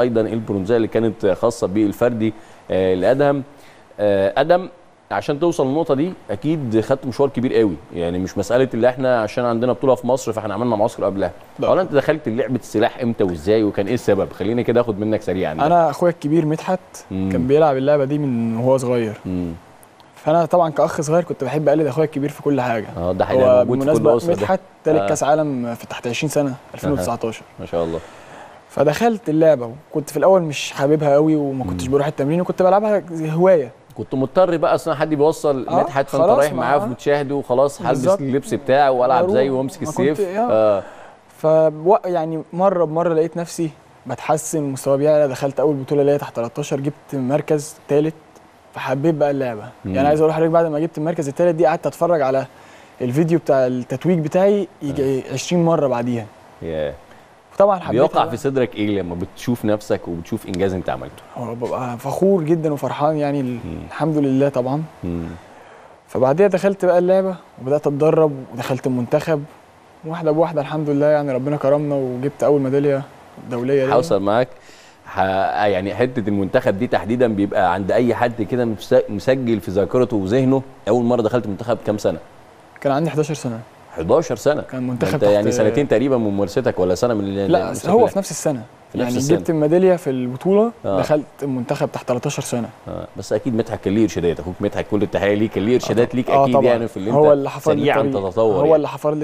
أيضا البرونزية اللي كانت خاصة بالفردي آه، لأدهم. آه، آدم عشان توصل للنقطة دي أكيد خدت مشوار كبير قوي. يعني مش مسألة اللي إحنا عشان عندنا بطولة في مصر فإحنا عملنا معسكر قبلها. لا. اولا أنت دخلت لعبة السلاح إمتى وإزاي؟ وكان إيه السبب؟ خليني كده آخد منك سريعا. أنا أخويا الكبير مدحت. كان بيلعب اللعبة دي من وهو صغير. مم. فأنا طبعا كأخ صغير كنت بحب أقلد أخويا الكبير في كل حاجة. آه ده حقيقي موجود في كل أسرة مدحت تالت آه. كأس عالم في تحت 20 سنة 2019 ما شاء الله. فدخلت اللعبة وكنت في الأول مش حاببها قوي وما كنتش. بروح التمرين وكنت بلعبها هواية كنت مضطر بقى أصلا حد بيوصل آه، مدحت فأنت رايح معاه. وتشاهده وخلاص هلبس. اللبس بتاعه وألعب. زيه وأمسك السيف آه. آه ف يعني مرة بمرة لقيت نفسي بتحسن مستواي بيعلى دخلت أول بطولة ليا تحت 13 جبت مركز ثالث فحبيت بقى اللعبة مم. يعني عايز أقول لحضرتك بعد ما جبت المركز الثالث دي قعدت أتفرج على الفيديو بتاع التتويج بتاعي يجي 20 مرة بعديها ياه. حبيت بيوقع في صدرك إيه لما بتشوف نفسك وبتشوف إنجاز أنت عملته؟ ببقى فخور جدا وفرحان يعني مم. الحمد لله طبعا. مم. فبعديها دخلت بقى اللعبة وبدأت أتدرب ودخلت المنتخب. واحدة بواحدة الحمد لله يعني ربنا كرمنا وجبت أول ميدالية دولية. هوصل معاك. ح... يعني حتة المنتخب دي تحديدا بيبقى عند أي حد كده مس- مسجل في ذاكرته وذهنه. أول مرة دخلت المنتخب كام سنة؟ كان عندي 11 سنة. 11 سنة كان منتخب انت يعني سنتين تقريبا من ممارستك ولا سنة من لا هو في نفس السنة في نفس يعني السنة. جبت الميدالية في البطولة آه. دخلت المنتخب تحت 13 سنة آه. بس أكيد مدحت كان ليه إرشادات أخوك مدحت كل التحية ليه كان ليه إرشادات ليك آه أكيد طبعا يعني في اللي أنت هو اللي حفر سريعا. تتطور هو يعني. اللي حفر